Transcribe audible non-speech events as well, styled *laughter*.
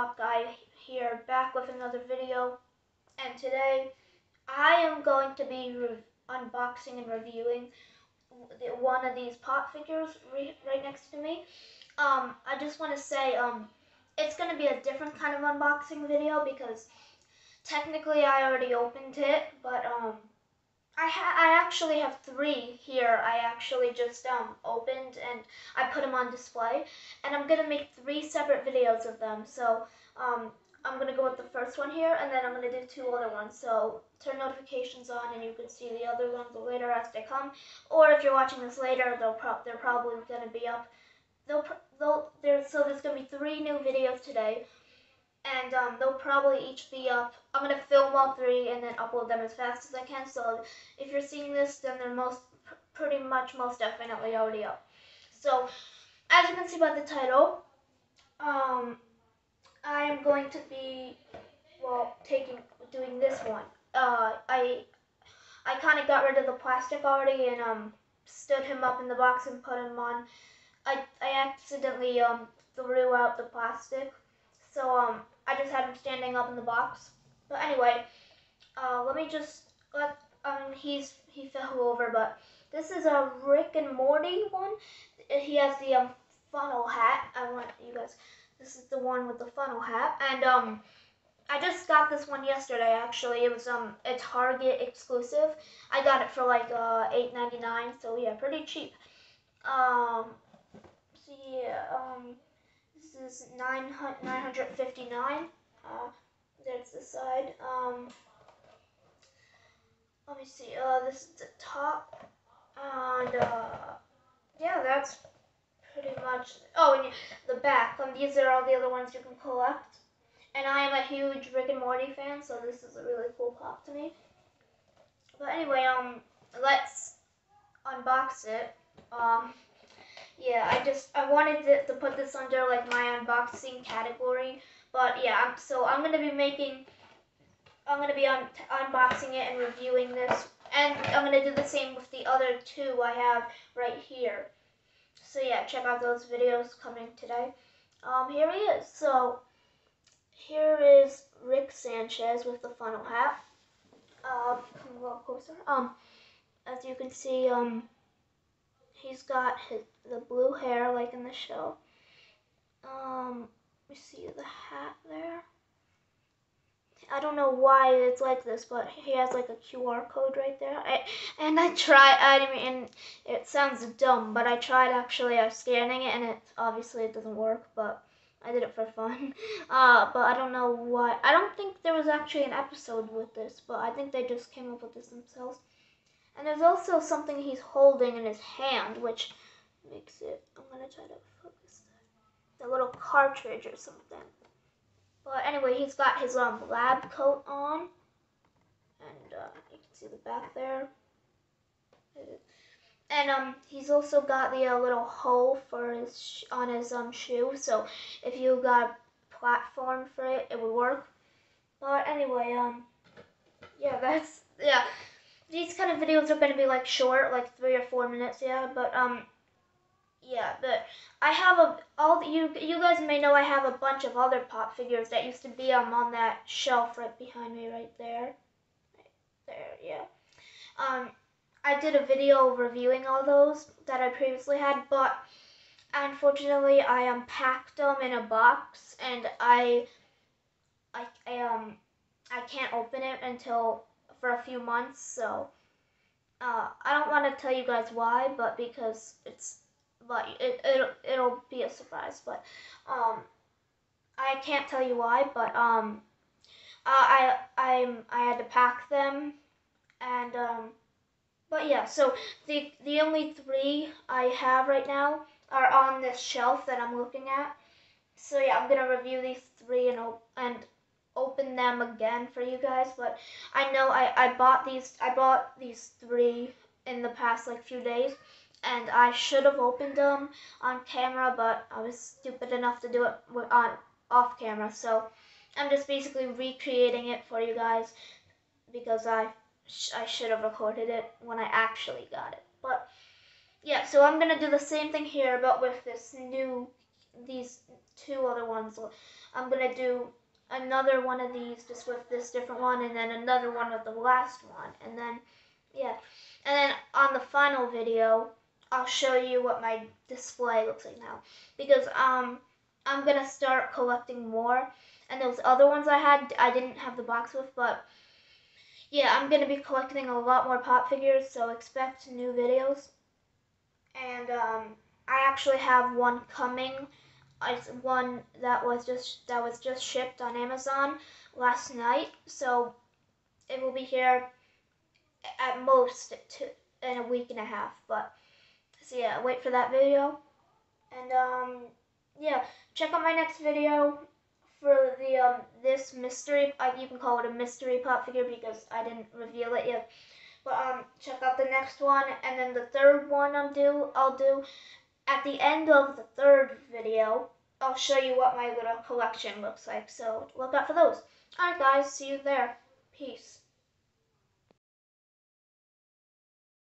Pop Guy here, back with another video. And today, I am going to be unboxing and reviewing one of these pop figures right next to me. Um, I just want to say, um, it's going to be a different kind of unboxing video because technically I already opened it, but um, I, I actually have three here. I actually just um, opened and I put them on display. And I'm going to make three separate videos of them. So um, I'm going to go with the first one here and then I'm going to do two other ones. So turn notifications on and you can see the other ones later as they come. Or if you're watching this later, they'll pro they're probably to be up. They'll, they'll, there's, so there's going to be three new videos today and um, they'll probably each be up. I'm gonna film all three and then upload them as fast as I can. So if you're seeing this, then they're most pretty much most definitely already up. So as you can see by the title, um, I am going to be well taking doing this one. Uh, I I kind of got rid of the plastic already and um stood him up in the box and put him on. I I accidentally um threw out the plastic so um, I just had him standing up in the box. But anyway, uh, let me just let um he's he fell over, but this is a Rick and Morty one. He has the um funnel hat. I want you guys. This is the one with the funnel hat, and um. I just got this one yesterday actually. It was um a Target exclusive. I got it for like uh $8.99, so yeah, pretty cheap. Um so yeah, um is 959. Uh, there's the side. Um, let me see. Uh, this is the top. And uh, yeah, that's pretty much. Oh, and the back. Um, these are all the other ones you can collect. And I am a huge Rick and Morty fan, so this is a really cool pop to me. But anyway, um, let's unbox it. Um, yeah, I just I wanted to, to put this under like my unboxing category, but yeah, so I'm gonna be making, I'm gonna be un unboxing it and reviewing this, and I'm gonna do the same with the other two I have right here. So yeah, check out those videos coming today. Um, here he is. So here is Rick Sanchez with the funnel hat. Um, come a little closer. Um, as you can see, um, he's got his the blue hair like in the show. Um, we see the hat there. I don't know why it's like this, but he has like a QR code right there. I, and I tried, I mean, it sounds dumb, but I tried actually uh, scanning it, and it obviously it doesn't work, but I did it for fun. *laughs* Uh, but I don't know why. I don't think there was actually an episode with this, but I think they just came up with this themselves. And there's also something he's holding in his hand, which makes it, I'm going to try to focus that, the little cartridge or something. But anyway, he's got his um, lab coat on. And uh, you can see the back there. And um, he's also got the uh, little hole for his on his um shoe. So if you got a platform for it, it would work. But anyway, um, yeah, *laughs* that's yeah these kind of videos are going to be like short, like three or four minutes, yeah. But um, yeah, but I have a all you you guys may know I have a bunch of other pop figures that used to be um on that shelf right behind me, right there, right there, yeah. Um, I did a video reviewing all those that I previously had, but unfortunately I unpacked them in a box and I I, I um I can't open it until for a few months, so uh, I don't want to tell you guys why, but because it's but it it'll, it'll be a surprise. But um, I can't tell you why, but um, I I I had to pack them, and um, but yeah. So the the only three I have right now are on this shelf that I'm looking at. So yeah, I'm gonna review these three and and open them again for you guys, but I know I, I bought these I bought these three in the past like few days and I should have opened them on camera, but I was stupid enough to do it on off camera. So I'm just basically recreating it for you guys because I sh I should have recorded it when I actually got it. But yeah, so I'm gonna do the same thing here, but with this new these two other ones. I'm gonna do another one of these just with this different one, and then another one with the last one, and then yeah, and then on the final video, I'll show you what my display looks like now because um I'm gonna start collecting more, and those other ones I had I didn't have the box with, but yeah, I'm gonna be collecting a lot more pop figures, so expect new videos. And um, I actually have one coming. It's one that was just that was just shipped on Amazon last night, so it will be here at most in a week and a half. But so yeah, wait for that video. And um, yeah, check out my next video for the um this mystery. I, you can call it a mystery pop figure because I didn't reveal it yet. But um, check out the next one, and then the third one I'm do I'll do at the end of the third video. I'll show you what my little collection looks like. So look out for those. Alright guys, see you there. Peace.